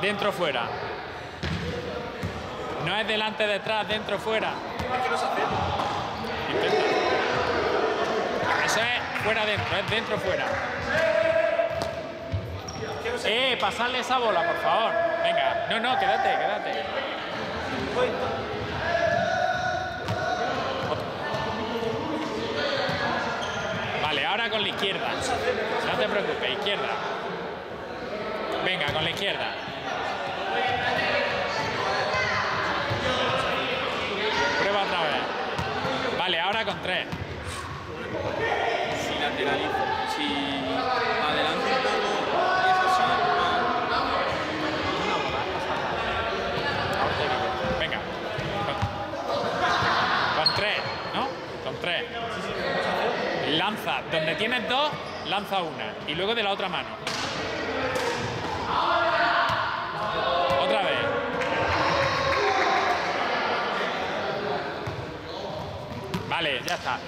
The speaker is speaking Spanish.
dentro, fuera. No es delante, detrás, dentro, fuera. Eso es fuera, dentro, es dentro, fuera. Eh, pasarle esa bola, por favor. Venga, no, no, quédate, quédate. Vale, ahora con la izquierda. No te preocupes, izquierda. Venga, con la izquierda. Vale, ahora con tres. Si lateralizo, si adelante un poco y es así, Venga. Con, con tres, ¿no? Con tres. Lanza. Donde tienes dos, lanza una. Y luego de la otra mano. Otra vez. Vale, ya está.